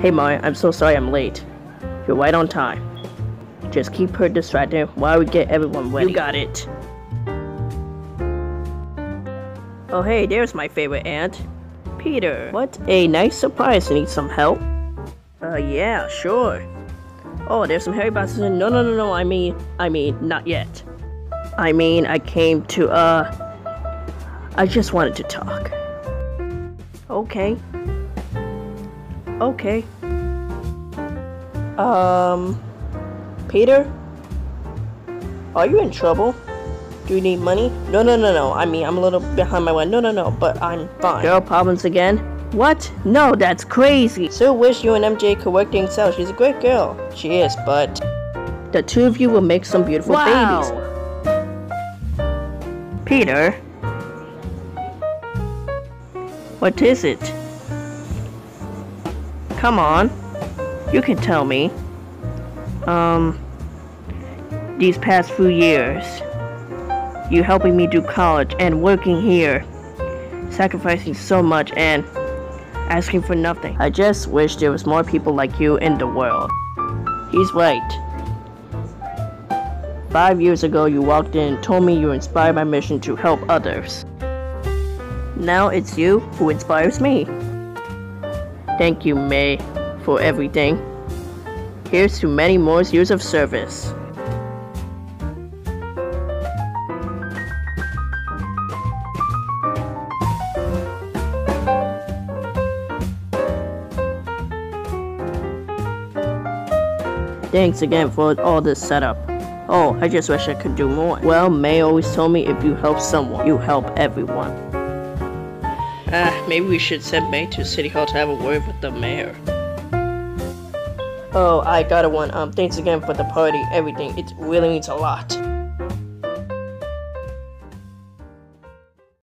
Hey Maya, I'm so sorry I'm late. You're right on time. Just keep her distracted while we get everyone ready. You got it. Oh hey, there's my favorite aunt. Peter. What a nice surprise. Need some help? Uh, yeah, sure. Oh, there's some Harry Potters in. No, no, no, no. I mean, I mean, not yet. I mean, I came to, uh, I just wanted to talk. Okay. Okay. Um, Peter? Are you in trouble? Do you need money? No, no, no, no. I mean, I'm a little behind my one. No, no, no, but I'm fine. Girl problems again? What? No, that's crazy. Still wish you and MJ could work things out. She's a great girl. She is, but the two of you will make some beautiful wow. babies. Peter? What is it? Come on. You can tell me. Um, these past few years, you helping me do college and working here, sacrificing so much and asking for nothing. I just wish there was more people like you in the world. He's right. Five years ago, you walked in and told me you inspired my mission to help others. Now it's you who inspires me. Thank you, May, for everything. Here's to many more years of service. Thanks again for all this setup. Oh, I just wish I could do more. Well, May always told me if you help someone, you help everyone. Maybe we should send May to City Hall to have a word with the mayor. Oh, I got a one. Um, thanks again for the party, everything. It really means a lot.